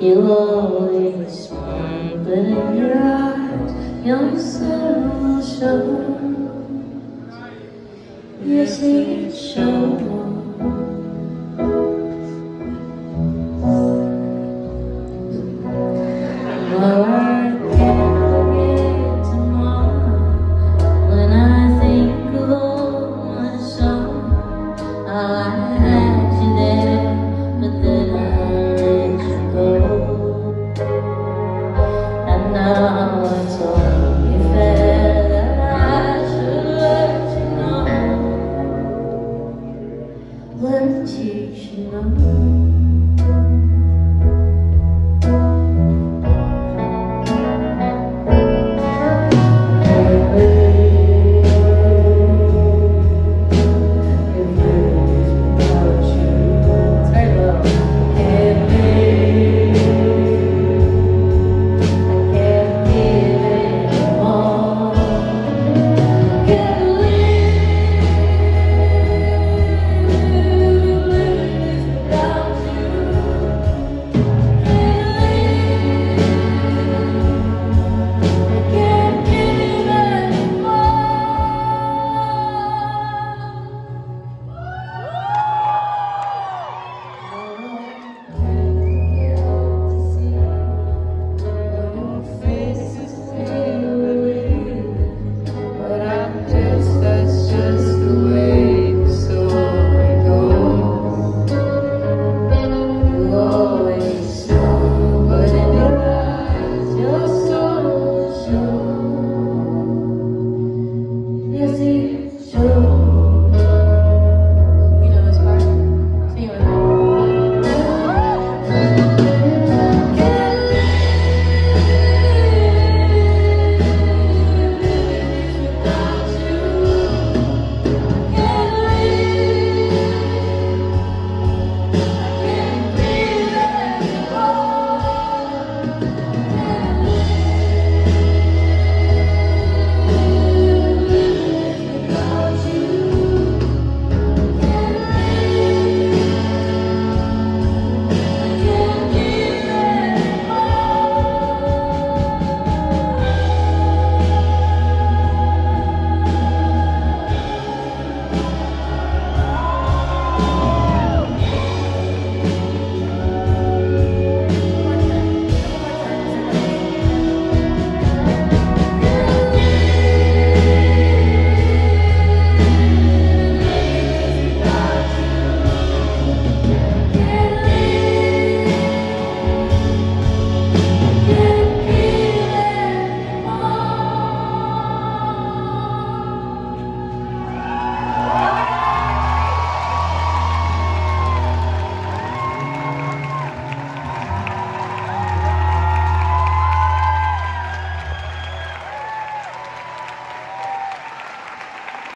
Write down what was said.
You always smile, but in your eyes, your sorrow shows. Yes, it shows. it's only fair that I should let you know, let you know.